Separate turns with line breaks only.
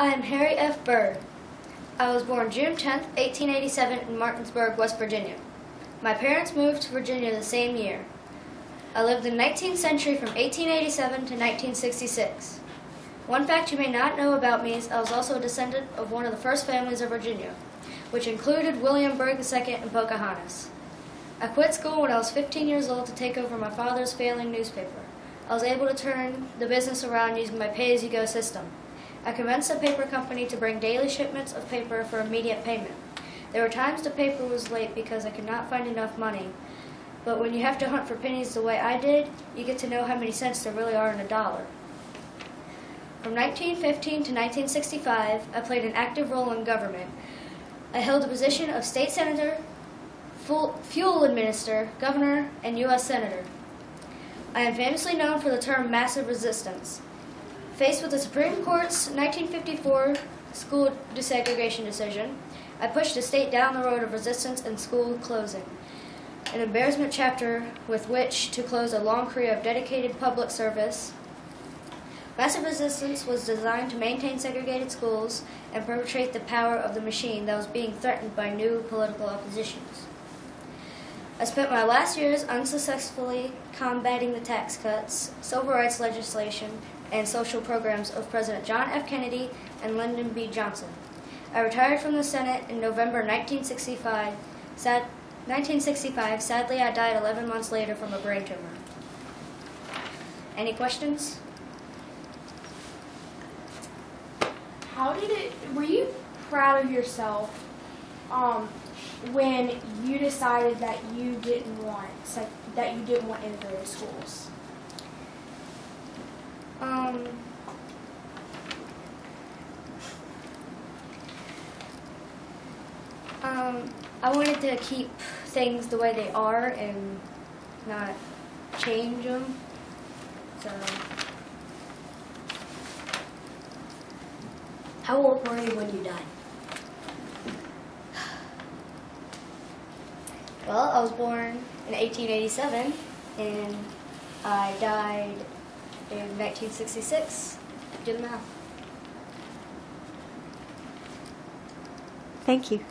I am Harry F. Byrd. I was born June 10, 1887, in Martinsburg, West Virginia. My parents moved to Virginia the same year. I lived in the 19th century from 1887 to 1966. One fact you may not know about me is I was also a descendant of one of the first families of Virginia, which included William Byrd II and Pocahontas. I quit school when I was 15 years old to take over my father's failing newspaper. I was able to turn the business around using my pay as you go system. I convinced a paper company to bring daily shipments of paper for immediate payment. There were times the paper was late because I could not find enough money. But when you have to hunt for pennies the way I did, you get to know how many cents there really are in a dollar. From 1915 to 1965, I played an active role in government. I held the position of state senator, fuel administrator, governor, and U.S. senator. I am famously known for the term massive resistance. Faced with the Supreme Court's 1954 school desegregation decision, I pushed the state down the road of resistance and school closing, an embarrassment chapter with which to close a long career of dedicated public service. Massive resistance was designed to maintain segregated schools and perpetrate the power of the machine that was being threatened by new political oppositions. I spent my last years unsuccessfully combating the tax cuts, civil rights legislation, and social programs of President John F. Kennedy and Lyndon B. Johnson. I retired from the Senate in November 1965. Sad, 1965. Sadly, I died 11 months later from a brain tumor. Any questions?
How did it? Were you proud of yourself um, when you decided that you didn't want that you didn't want integrated schools?
Um, um, I wanted to keep things the way they are and not change them. So.
How old were you when you died?
Well, I was born in 1887 and I died in 1966. Do the math.
Thank you.